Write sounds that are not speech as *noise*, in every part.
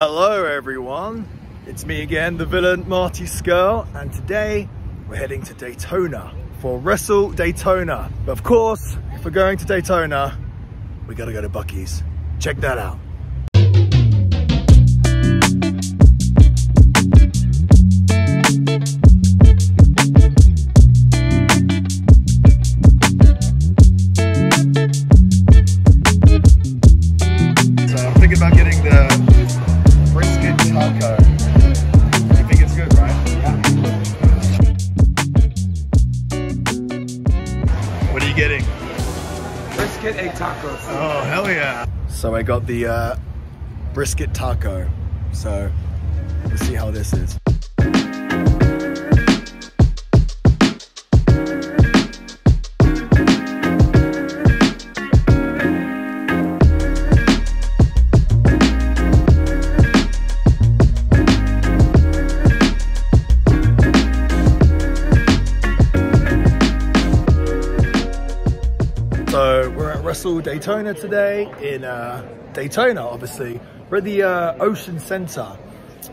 Hello everyone, it's me again, the villain Marty Scurll, and today we're heading to Daytona for Wrestle Daytona. But of course, if we're going to Daytona, we gotta go to Buc-ee's. Check that out. Brisket tacos. Oh, hell yeah. So I got the uh, brisket taco. So we'll see how this is. Wrestle Daytona today in uh, Daytona, obviously. We're at the uh, Ocean Center,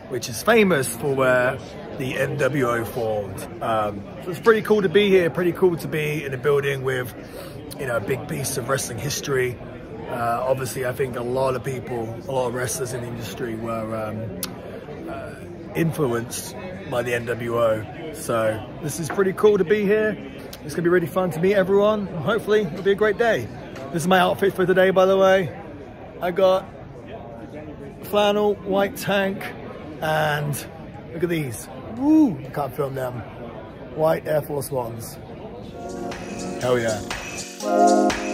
which is famous for where the NWO formed. Um, so it's pretty cool to be here, pretty cool to be in a building with, you know, a big piece of wrestling history. Uh, obviously, I think a lot of people, a lot of wrestlers in the industry were um, uh, influenced by the NWO. So this is pretty cool to be here. It's gonna be really fun to meet everyone. Hopefully it'll be a great day. This is my outfit for today, by the way. I got flannel, white tank, and look at these. Woo! I can't film them. White Air Force Ones. Hell yeah.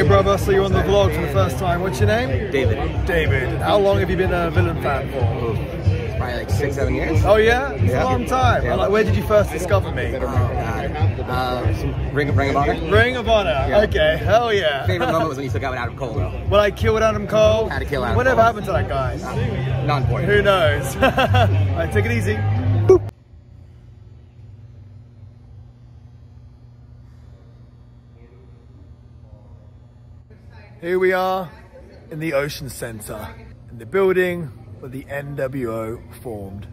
Okay, brother, so you're on the vlog for the first time. What's your name? David. David. How long have you been a villain fan for? Probably like six, seven years. Oh yeah? It's Yeah. a long time. Yeah. Like, where did you first discover me? Oh. Uh, Ring of Ring of Honor. Ring of Honor. Yeah. Okay, hell yeah. Favorite moment was when you *laughs* took out Adam Cole, though. when I killed Adam Cole. Had to kill Adam Whatever Cole. happened to that guy? Non-important. Who knows? *laughs* Alright, take it easy. Here we are in the Ocean Center, in the building where the NWO formed.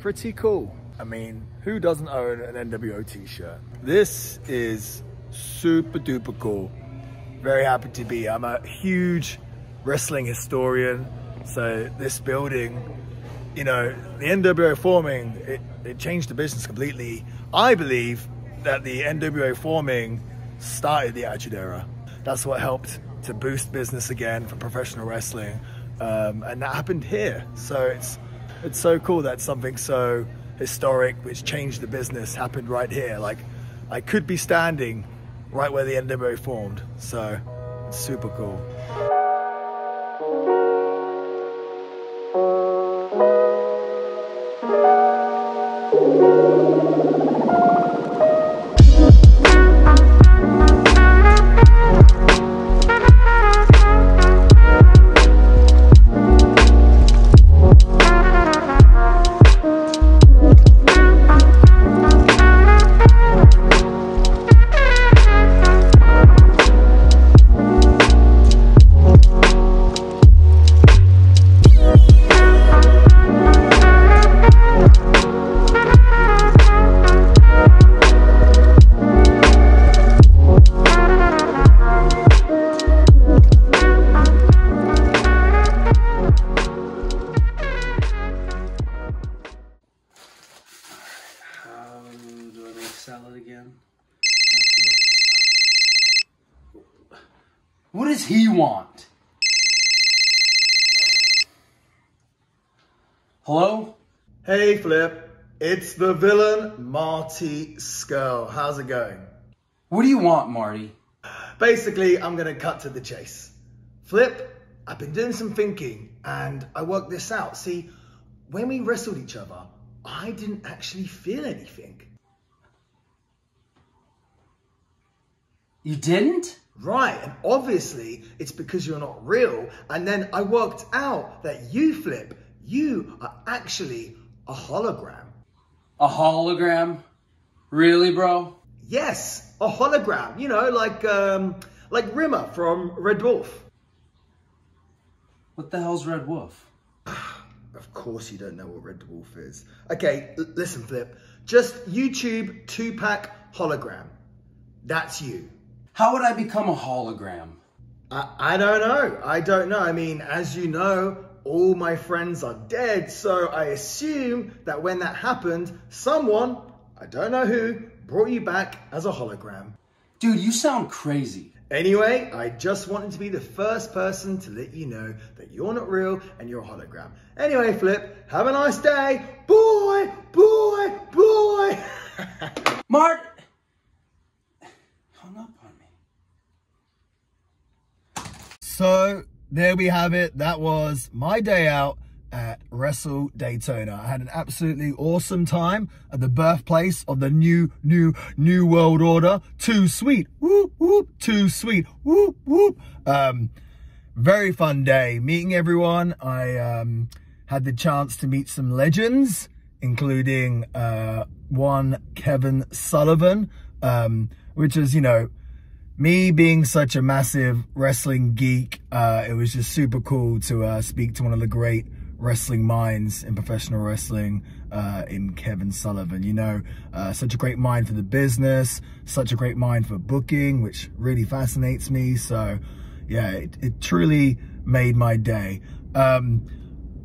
Pretty cool. I mean, who doesn't own an NWO t-shirt? This is super duper cool. Very happy to be. I'm a huge wrestling historian. So this building, you know, the NWO forming, it, it changed the business completely. I believe that the NWO forming started the Attitude Era. That's what helped to boost business again for professional wrestling. Um, and that happened here. So it's it's so cool that something so historic, which changed the business, happened right here. Like I could be standing right where the NWO formed. So it's super cool. Does he want? Hello? Hey Flip, it's the villain Marty Scurll. How's it going? What do you want, Marty? Basically, I'm gonna cut to the chase. Flip, I've been doing some thinking and I worked this out. See, when we wrestled each other, I didn't actually feel anything. You didn't? Right, and obviously it's because you're not real. And then I worked out that you, Flip, you are actually a hologram. A hologram? Really, bro? Yes, a hologram. You know, like um, like Rimmer from Red Dwarf. What the hell's Red Dwarf? *sighs* Of course you don't know what Red Dwarf is. Okay, listen, Flip. Just YouTube Tupac hologram. That's you. How would I become a hologram? I, I don't know. I don't know. I mean, as you know, all my friends are dead, so I assume that when that happened, someone, I don't know who, brought you back as a hologram. Dude, you sound crazy. Anyway, I just wanted to be the first person to let you know that you're not real and you're a hologram. Anyway, Flip, have a nice day. Boy, boy, boy. *laughs* Mart hung up on me. So there we have it. That was my day out at Wrestle Daytona. I had an absolutely awesome time at the birthplace of the new, new, new world order. Too sweet. Whoop, whoop. Too sweet. Whoop, whoop. Um, very fun day meeting everyone. I um, had the chance to meet some legends, including uh, one Kevin Sullivan, um, which is, you know, me being such a massive wrestling geek, uh, it was just super cool to uh, speak to one of the great wrestling minds in professional wrestling uh, in Kevin Sullivan. You know, uh, such a great mind for the business, such a great mind for booking, which really fascinates me. So, yeah, it, it truly made my day. Um,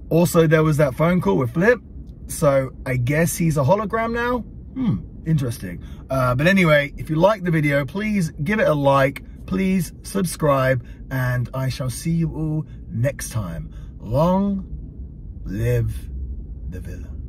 also, there was that phone call with Flip. So I guess he's a hologram now. Hmm, interesting. Uh, but anyway, if you like the video, please give it a like, please subscribe, and I shall see you all next time. Long live the villain.